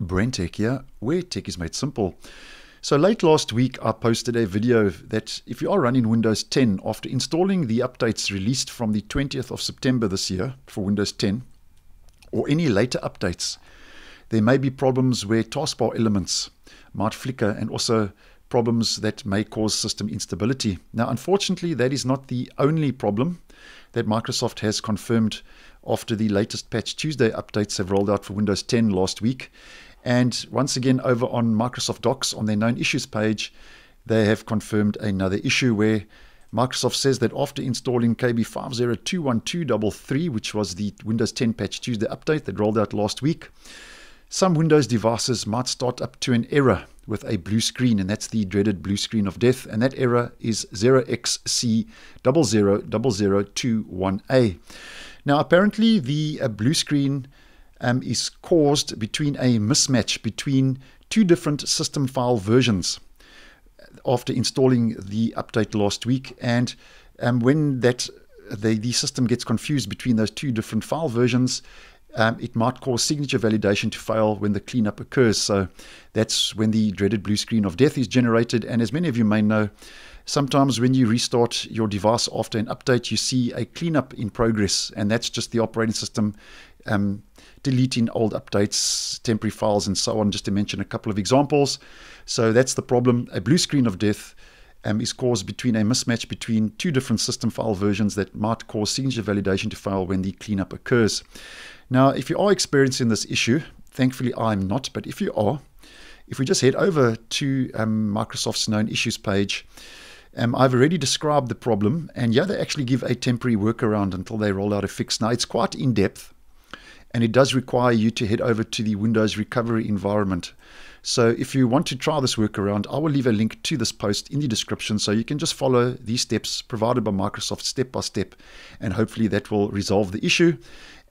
Brentech here, where tech is made simple. So late last week, I posted a video that if you are running Windows 10 after installing the updates released from the 20th of September this year for Windows 10, or any later updates, there may be problems where taskbar elements might flicker and also problems that may cause system instability. Now, unfortunately, that is not the only problem that Microsoft has confirmed after the latest Patch Tuesday updates have rolled out for Windows 10 last week. And once again, over on Microsoft Docs on their known issues page, they have confirmed another issue where Microsoft says that after installing KB5021233, which was the Windows 10 Patch Tuesday update that rolled out last week, some Windows devices might start up to an error with a blue screen, and that's the dreaded blue screen of death. And that error is 0xC000021A. Now, apparently, the uh, blue screen um, is caused between a mismatch between two different system file versions after installing the update last week. And um, when that the, the system gets confused between those two different file versions, um, it might cause signature validation to fail when the cleanup occurs. So that's when the dreaded blue screen of death is generated. And as many of you may know, sometimes when you restart your device after an update, you see a cleanup in progress, and that's just the operating system um, deleting old updates, temporary files, and so on, just to mention a couple of examples. So that's the problem. A blue screen of death um, is caused between a mismatch between two different system file versions that might cause signature validation to fail when the cleanup occurs. Now, if you are experiencing this issue, thankfully I'm not, but if you are, if we just head over to um, Microsoft's known issues page, um, I've already described the problem, and yeah, they actually give a temporary workaround until they roll out a fix. Now, it's quite in depth, and it does require you to head over to the Windows recovery environment. So if you want to try this workaround, I will leave a link to this post in the description so you can just follow these steps provided by Microsoft step by step, and hopefully that will resolve the issue.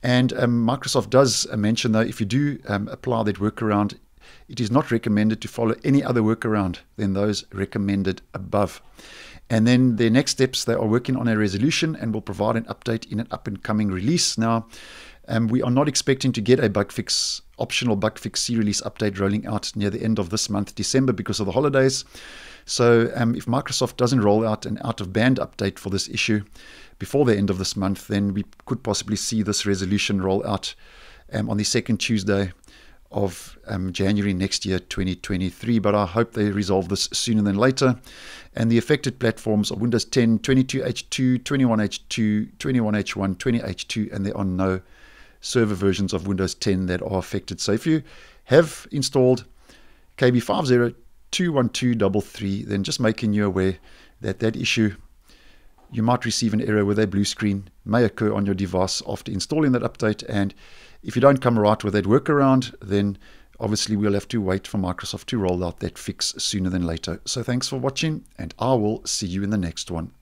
And um, Microsoft does mention, though, if you do um, apply that workaround, it is not recommended to follow any other workaround than those recommended above. And then their next steps, they are working on a resolution and will provide an update in an up and coming release. Now, um, we are not expecting to get a bug fix, optional bug fix C release update rolling out near the end of this month, December, because of the holidays. So, um, if Microsoft doesn't roll out an out of band update for this issue before the end of this month, then we could possibly see this resolution roll out um, on the second Tuesday of um, January next year, 2023. But I hope they resolve this sooner than later. And the affected platforms are Windows 10, 22H2, 21H2, 21H1, 20H2, and there are no server versions of Windows 10 that are affected. So if you have installed KB5021233, then just making you aware that that issue, you might receive an error with a blue screen, may occur on your device after installing that update. And if you don't come right with that workaround, then obviously we'll have to wait for Microsoft to roll out that fix sooner than later. So thanks for watching, and I will see you in the next one.